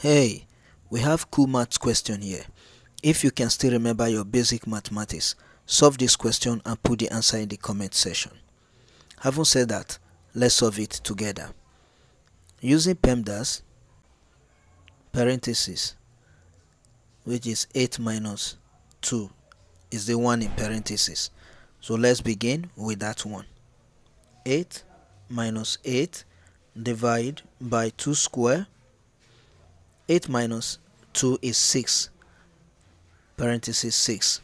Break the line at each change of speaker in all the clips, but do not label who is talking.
Hey, we have cool maths question here. If you can still remember your basic mathematics, solve this question and put the answer in the comment section. Having said that, let's solve it together. Using PEMDAS, parenthesis, which is 8 minus 2 is the one in parenthesis. So let's begin with that one. 8 minus 8 divide by 2 square 8 minus 2 is 6 parenthesis 6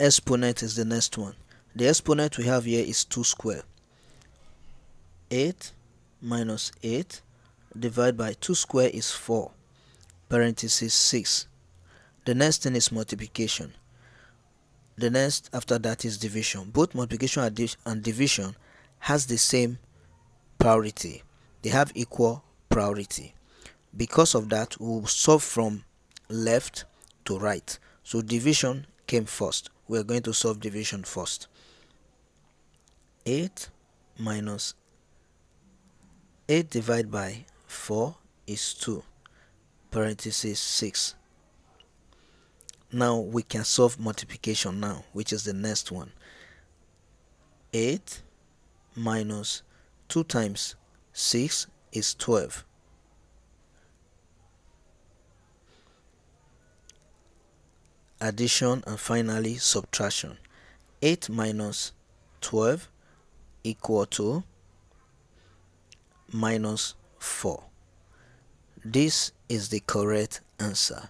exponent is the next one. The exponent we have here is 2 square. 8 minus 8 divided by 2 square is 4 parenthesis 6 the next thing is multiplication. The next after that is division. Both multiplication and division has the same priority. They have equal priority because of that we'll solve from left to right. So division came first. We're going to solve division first. 8 minus 8 divided by 4 is 2 parenthesis 6 now we can solve multiplication now which is the next one. 8 minus 2 times 6 is 12 addition and finally subtraction. 8 minus 12 equal to minus 4 this is the correct answer